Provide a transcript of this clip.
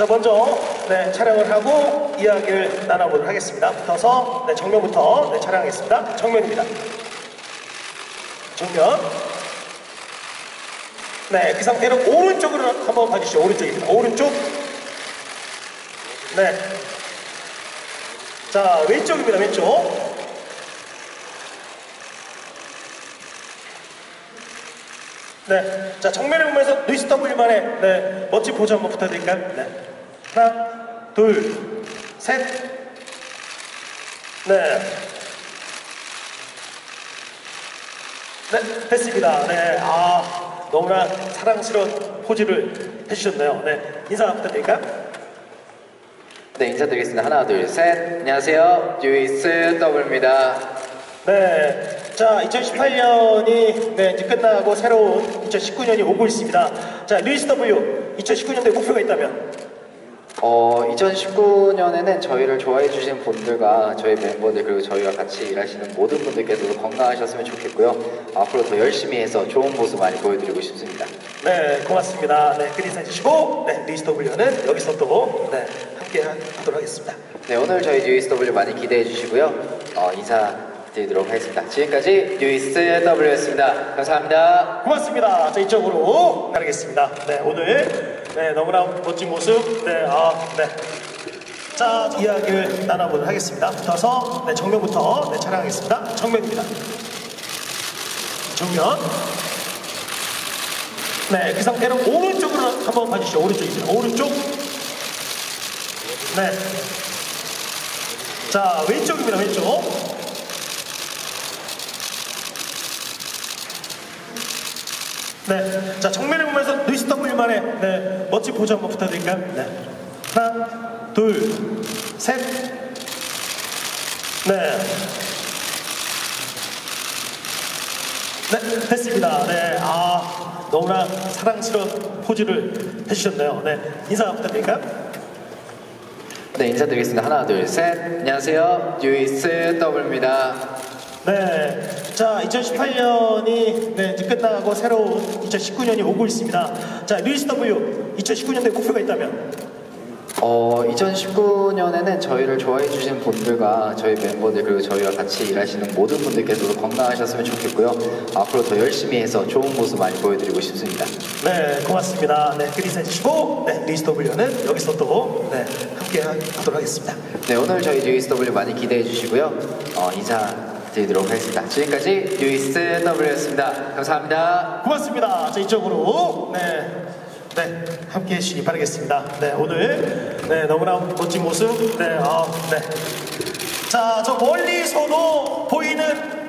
자, 먼저 네, 촬영을 하고 이야기를 나눠보도록 하겠습니다. 붙어서 네, 정면부터 네, 촬영하겠습니다. 정면입니다. 정면. 네, 그 상태로 오른쪽으로 한번 봐주시죠. 오른쪽입니다. 오른쪽. 네. 자, 왼쪽입니다. 왼쪽. 네. 자, 정면을 보면서 뉴이스트 W만의 네, 멋진 포즈 한번 부탁드릴까요? 네. 하나, 둘, 셋. 네. 네, 됐습니다. 네. 아, 너무나 사랑스러운 포즈를 해주셨네요. 네. 인사 부탁드릴까요? 네, 인사드리겠습니다. 하나, 둘, 셋. 안녕하세요. 뉴이스트 W입니다. 네. 자, 2018년이 네, 이제 끝나고 새로운 2019년이 오고 있습니다. 자, 뉴이스트 W 2019년도에 목표가 있다면 어, 2019년에는 저희를 좋아해 주신 분들과 저희 멤버들 그리고 저희와 같이 일하시는 모든 분들께서도 건강하셨으면 좋겠고요. 앞으로 더 열심히 해서 좋은 모습 많이 보여드리고 싶습니다. 네, 고맙습니다. 네, 큰 인사 해주시고 네, 뉴이스트 W는 여기서 또 네, 함께 하도록 하겠습니다. 네, 오늘 저희 뉴이스 W 많이 기대해 주시고요. 어, 인사 드리도록 하겠습니다. 지금까지 뉴이스 W였습니다. 감사합니다. 고맙습니다. 자, 이쪽으로 가겠습니다. 네, 오늘 네, 너무나 멋진 모습. 네, 아, 네. 자, 이야기를 나눠보도록 하겠습니다. 붙어서 네, 정면부터 네, 촬영하겠습니다. 정면입니다. 정면. 네, 그 상태로 오른쪽으로 한번 봐주시죠. 오른쪽입니다. 오른쪽. 네. 자, 왼쪽입니다. 왼쪽. 네. 자, 정면을 보면서 루이스 W만의 네, 멋진 포즈 한번 부탁드릴까요? 네. 하나, 둘, 셋. 네. 네, 됐습니다. 네. 아, 너무나 사랑스러운 포즈를 해주셨네요. 네. 인사 부탁드릴까요? 네, 인사드리겠습니다. 하나, 둘, 셋. 안녕하세요. 뉴이스트 W입니다. 네. 자, 2018년이 네, 이제 끝나고 새로운 2019년이 오고 있습니다. 자, 뉴이스트 W 2019년도에 목표가 있다면 어, 2019년에는 저희를 좋아해 주신 분들과 저희 멤버들 그리고 저희와 같이 일하시는 모든 분들께서도 건강하셨으면 좋겠고요. 앞으로 더 열심히 해서 좋은 모습 많이 보여드리고 싶습니다. 네, 고맙습니다. 네, 큰 인사 해주시고 네, 뉴이스트 W는 여기서 또 네, 함께 하도록 하겠습니다. 네, 오늘 저희 뉴이스트 W 많이 기대해 주시고요. 어, 인사 드리도록 하겠습니다. 지금까지 뉴이스트 W였습니다. 감사합니다. 고맙습니다. 자, 이쪽으로 네. 네, 함께 해주시기 바라겠습니다. 네, 오늘 네, 너무나 멋진 모습. 네, 아, 네. 자, 저 멀리서도 보이는